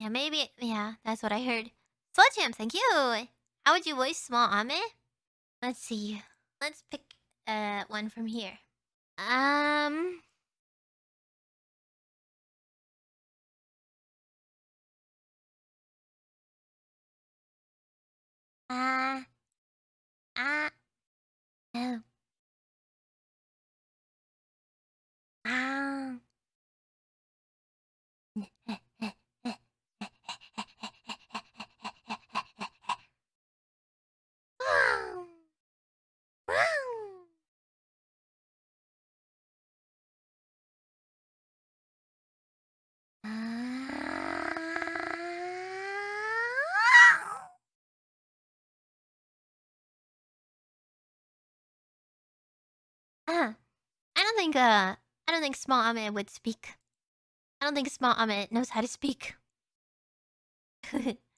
Yeah, maybe. Yeah, that's what I heard. Sledgehammer, thank you. How would you voice small Ame? Let's see. Let's pick uh one from here. Um. Ah, I don't think uh I don't think small Ame would speak. I don't think small Ame knows how to speak.